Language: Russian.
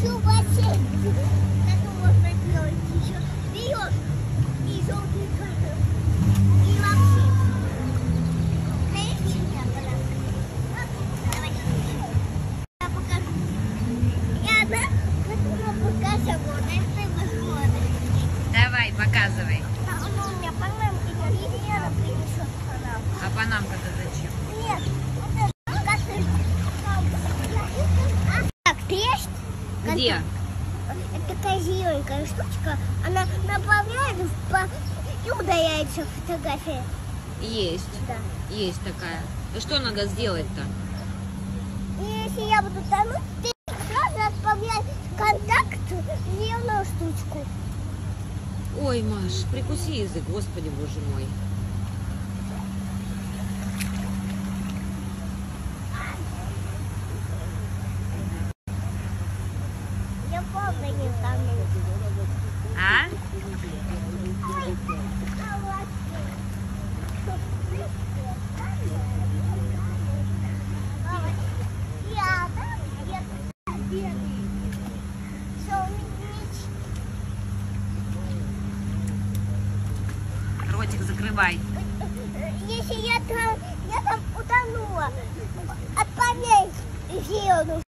еще бассейн. Это можно делать еще. Берешь и желтый красный. И вообще. Знаете, я Давай. Я покажу. Я да, хочу покажу. Вот это выходит. Давай, показывай. А меня. А панамка-то зачем? Нет, вот это коты. Так, есть? Где? Это такая зелененькая штучка. Она направляет в и удаляется фотография. Есть. Да. Есть такая. Да что надо сделать-то? И если я буду тонуть, ты сразу отправляй контакт в зеленую штучку. Ой, Маш, прикуси язык, господи, боже мой. А? Ротик закрывай. Если я там, я там утонула, отправляй зеленую